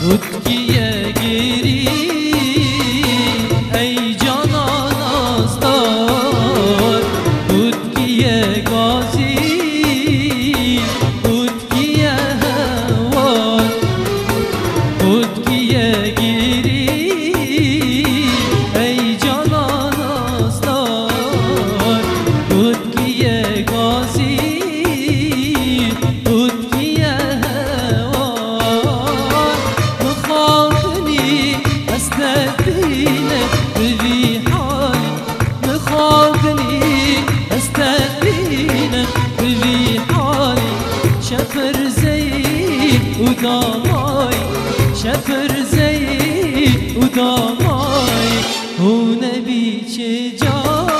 Kutkiye geri udamay Şefir zeyi udamay Hune biçe can?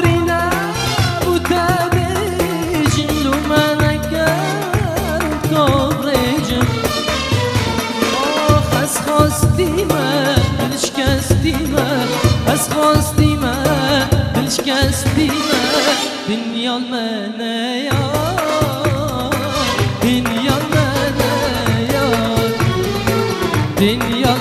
نواز دیمه دل شکست دیمه دنیا منه یار دنیا منه یار دنیا